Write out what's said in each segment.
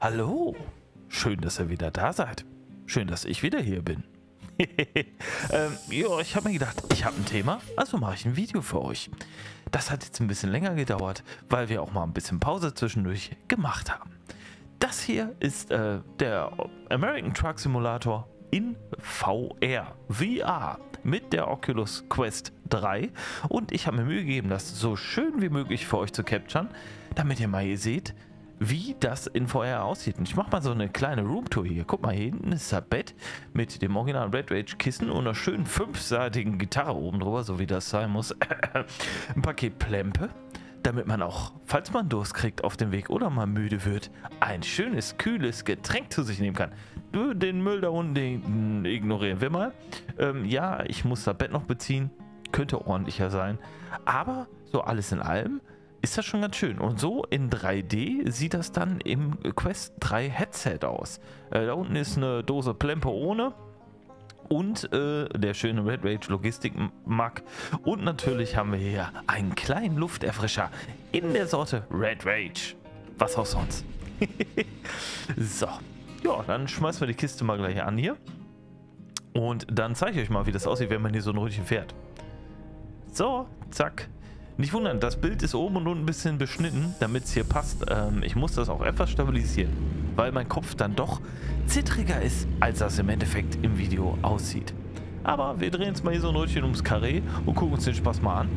Hallo, schön, dass ihr wieder da seid. Schön, dass ich wieder hier bin. ähm, ja, ich habe mir gedacht, ich habe ein Thema, also mache ich ein Video für euch. Das hat jetzt ein bisschen länger gedauert, weil wir auch mal ein bisschen Pause zwischendurch gemacht haben. Das hier ist äh, der American Truck Simulator in VR, VR mit der Oculus Quest 3 und ich habe mir Mühe gegeben, das so schön wie möglich für euch zu capturen, damit ihr mal hier seht, wie das in VR aussieht. Und ich mache mal so eine kleine Roomtour hier. Guck mal, hier hinten ist das Bett mit dem originalen Red Rage Kissen und einer schönen fünfseitigen Gitarre oben drüber, so wie das sein muss. Ein Paket Plempe, damit man auch, falls man Durst kriegt auf dem Weg oder mal müde wird, ein schönes, kühles Getränk zu sich nehmen kann. Den Müll da unten ignorieren wir mal. Ähm, ja, ich muss das Bett noch beziehen. Könnte ordentlicher sein. Aber so alles in allem ist das schon ganz schön. Und so in 3D sieht das dann im Quest 3 Headset aus. Äh, da unten ist eine Dose Plempe ohne und äh, der schöne Red Rage Logistik Mac. Und natürlich haben wir hier einen kleinen Lufterfrischer in der Sorte Red Rage. Was auch sonst. so, ja, dann schmeißen wir die Kiste mal gleich an hier. Und dann zeige ich euch mal, wie das aussieht, wenn man hier so ein Rötchen fährt. So, zack. Nicht wundern, das Bild ist oben und unten ein bisschen beschnitten, damit es hier passt. Ähm, ich muss das auch etwas stabilisieren, weil mein Kopf dann doch zittriger ist, als das im Endeffekt im Video aussieht. Aber wir drehen jetzt mal hier so ein Rötchen ums Karree und gucken uns den Spaß mal an.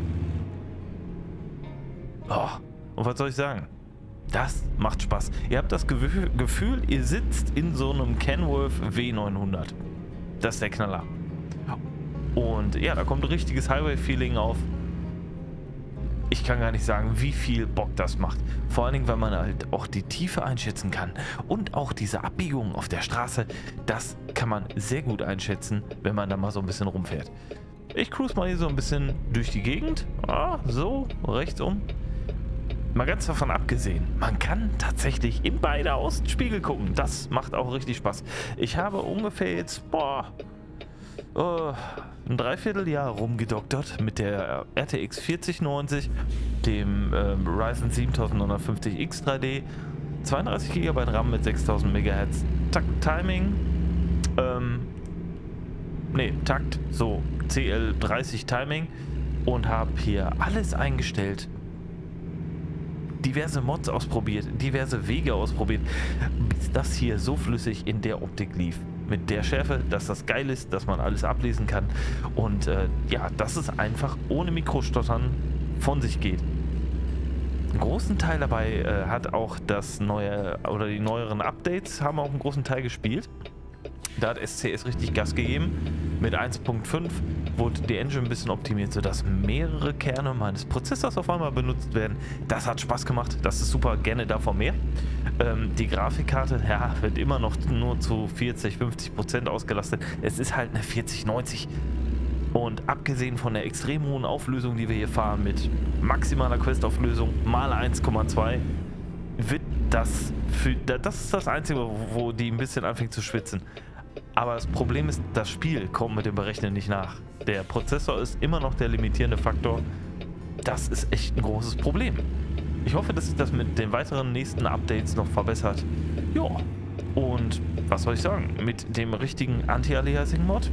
Oh, und was soll ich sagen? Das macht Spaß. Ihr habt das Gefühl, ihr sitzt in so einem Kenworth W900. Das ist der Knaller. Und ja, da kommt ein richtiges Highway-Feeling auf ich kann gar nicht sagen, wie viel Bock das macht. Vor allen Dingen, weil man halt auch die Tiefe einschätzen kann. Und auch diese Abbiegungen auf der Straße, das kann man sehr gut einschätzen, wenn man da mal so ein bisschen rumfährt. Ich cruise mal hier so ein bisschen durch die Gegend. Ah, so, rechts um. Mal ganz davon abgesehen, man kann tatsächlich in beide Außenspiegel gucken. Das macht auch richtig Spaß. Ich habe ungefähr jetzt, boah, oh, ein Dreivierteljahr rumgedoktert mit der RTX 4090, dem ähm, Ryzen 7950X 3D, 32 GB RAM mit 6000 MHz Takt Timing, ähm, ne, Takt, so, CL30 Timing und habe hier alles eingestellt, diverse Mods ausprobiert, diverse Wege ausprobiert, bis das hier so flüssig in der Optik lief mit der Schärfe, dass das geil ist, dass man alles ablesen kann und äh, ja, dass es einfach ohne Mikrostottern von sich geht. Einen großen Teil dabei äh, hat auch das neue oder die neueren Updates haben auch einen großen Teil gespielt. Da hat SCS richtig Gas gegeben. Mit 1.5 wurde die Engine ein bisschen optimiert, sodass mehrere Kerne meines Prozessors auf einmal benutzt werden. Das hat Spaß gemacht, das ist super, gerne davon mehr. Ähm, die Grafikkarte ja, wird immer noch nur zu 40, 50 Prozent ausgelastet. Es ist halt eine 4090. Und abgesehen von der extrem hohen Auflösung, die wir hier fahren, mit maximaler Quest-Auflösung mal 1,2, wird das für, das ist das Einzige, wo die ein bisschen anfängt zu schwitzen. Aber das Problem ist, das Spiel kommt mit dem Berechnen nicht nach. Der Prozessor ist immer noch der limitierende Faktor. Das ist echt ein großes Problem. Ich hoffe, dass sich das mit den weiteren nächsten Updates noch verbessert. Ja, und was soll ich sagen? Mit dem richtigen Anti-Aliasing-Mod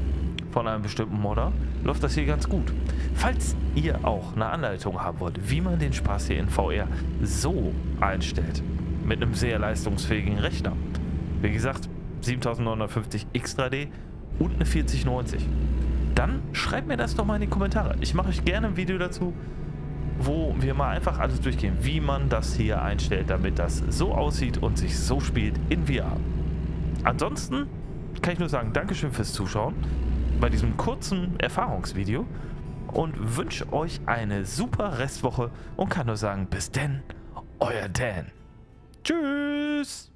von einem bestimmten Modder läuft das hier ganz gut. Falls ihr auch eine Anleitung haben wollt, wie man den Spaß hier in VR so einstellt, mit einem sehr leistungsfähigen Rechner. Wie gesagt, 7950 X3D und eine 4090. Dann schreibt mir das doch mal in die Kommentare. Ich mache euch gerne ein Video dazu, wo wir mal einfach alles durchgehen, wie man das hier einstellt, damit das so aussieht und sich so spielt in VR. Ansonsten kann ich nur sagen, Dankeschön fürs Zuschauen bei diesem kurzen Erfahrungsvideo und wünsche euch eine super Restwoche und kann nur sagen, bis denn, euer Dan. Tschüss!